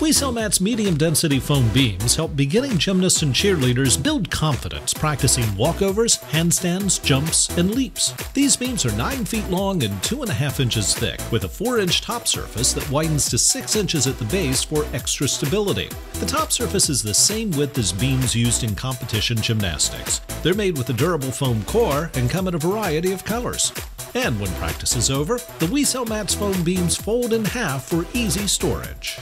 We Sell Mats medium density foam beams help beginning gymnasts and cheerleaders build confidence practicing walkovers, handstands, jumps, and leaps. These beams are 9 feet long and 2.5 inches thick, with a 4 inch top surface that widens to 6 inches at the base for extra stability. The top surface is the same width as beams used in competition gymnastics. They're made with a durable foam core and come in a variety of colors. And when practice is over, the We Sell Mats foam beams fold in half for easy storage.